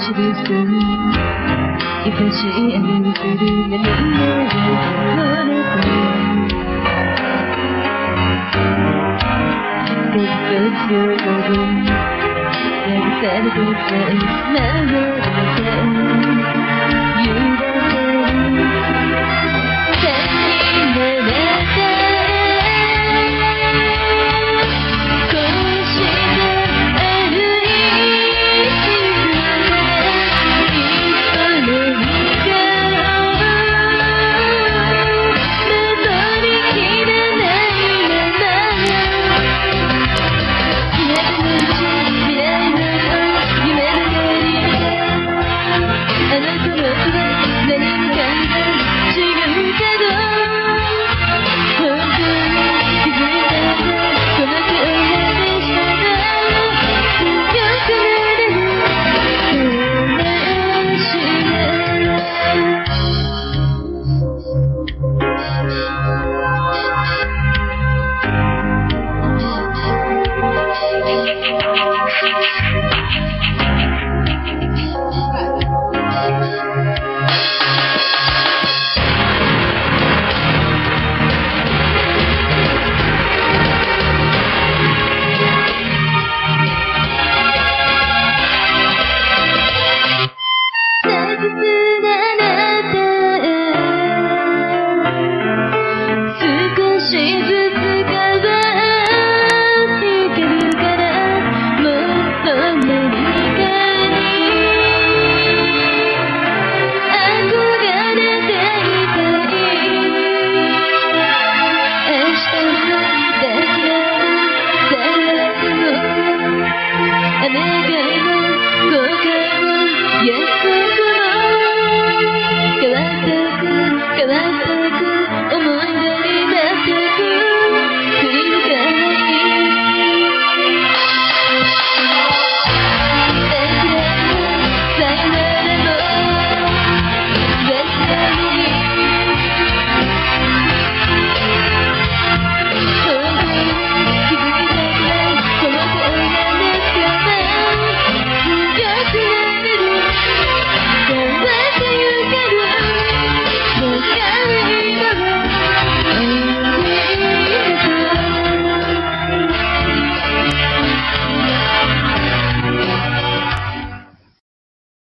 شريكا إذا شيئا يفرد الإله خالقا تبت يدك